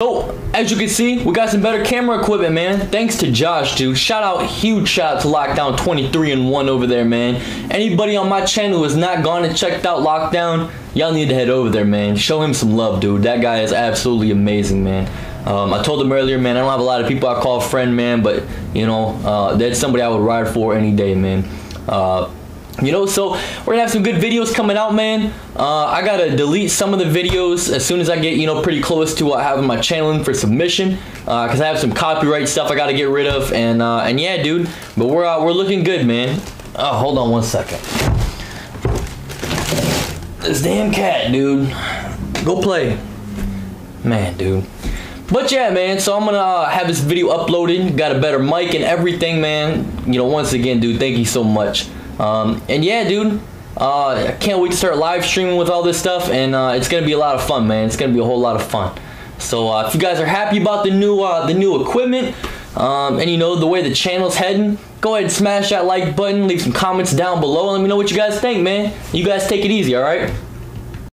So, as you can see, we got some better camera equipment, man. Thanks to Josh, dude. Shout out, huge shout out to Lockdown 23 and 1 over there, man. Anybody on my channel who has not gone and checked out Lockdown, y'all need to head over there, man. Show him some love, dude. That guy is absolutely amazing, man. Um, I told him earlier, man, I don't have a lot of people I call friend, man, but, you know, uh, that's somebody I would ride for any day, man. Uh, you know, so we're gonna have some good videos coming out, man. Uh, I gotta delete some of the videos as soon as I get, you know, pretty close to uh, having my channel for submission, uh, cause I have some copyright stuff I gotta get rid of, and uh, and yeah, dude. But we're uh, we're looking good, man. Oh, hold on one second. This damn cat, dude. Go play, man, dude. But yeah, man, so I'm gonna uh, have this video uploaded. Got a better mic and everything, man. You know, once again, dude, thank you so much. Um, and yeah, dude, uh, I can't wait to start live streaming with all this stuff, and uh, it's gonna be a lot of fun, man. It's gonna be a whole lot of fun. So uh, if you guys are happy about the new uh, the new equipment, um, and you know the way the channel's heading, go ahead and smash that like button, leave some comments down below, and let me know what you guys think, man. You guys take it easy, all right?